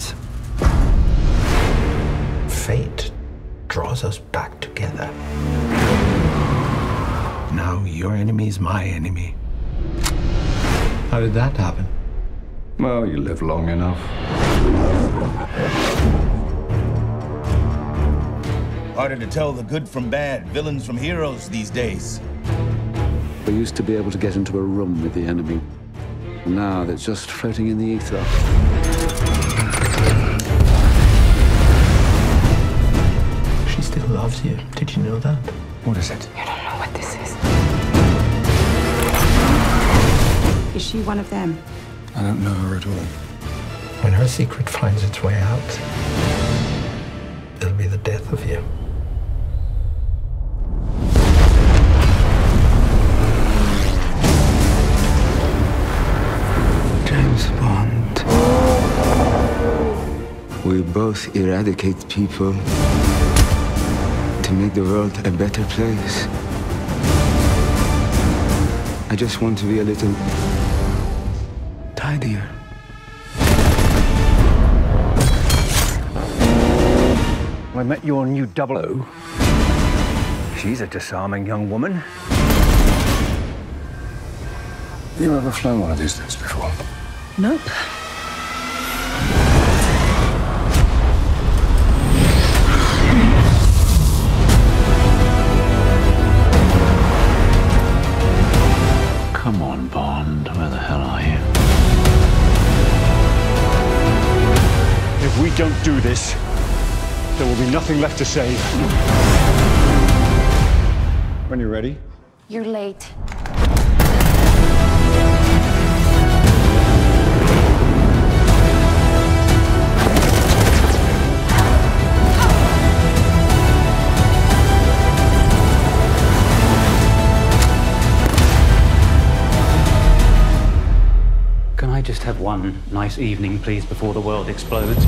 sides. Fate draws us back together. Now your enemy is my enemy. How did that happen? Well, you live long enough. Harder to tell the good from bad, villains from heroes these days. We used to be able to get into a room with the enemy. Now they're just floating in the ether. She still loves you. Did you know that? What is it? You don't know what this is. Is she one of them? I don't know her at all. When her secret finds its way out, both eradicate people to make the world a better place. I just want to be a little tidier. I met your new double O. She's a disarming young woman. You ever flown one of these things before? Nope. Bond. Where the hell are you? If we don't do this, there will be nothing left to save. When you're ready. You're late. Can I just have one nice evening, please, before the world explodes?